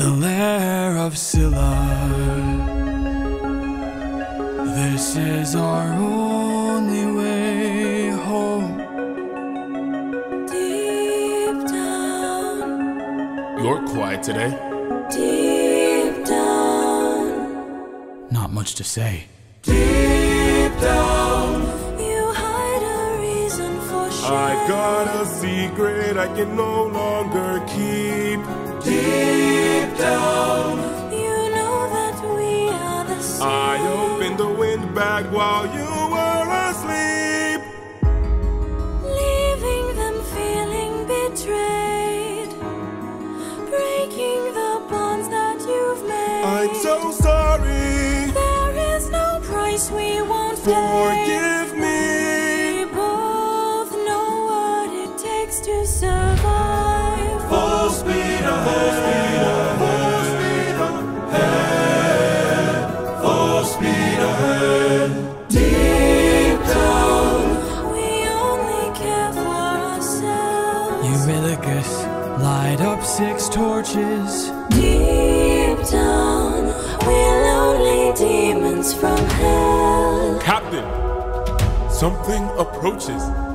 of Scylla. This is our only way home. Deep down, You're quiet today. deep down, Not much to say. deep down, you hide a reason for I got a secret I can no longer keep. Deep down, You know that we are the same. I opened the wind bag while you were asleep. leaving them feeling betrayed, breaking the bonds that you've made. I'm so sorry. There is no price we won't pay. Forgive me. We both know what it takes to survive. Eurylochus, light up six torches. Deep down, we're lonely demons from hell. Captain, something approaches.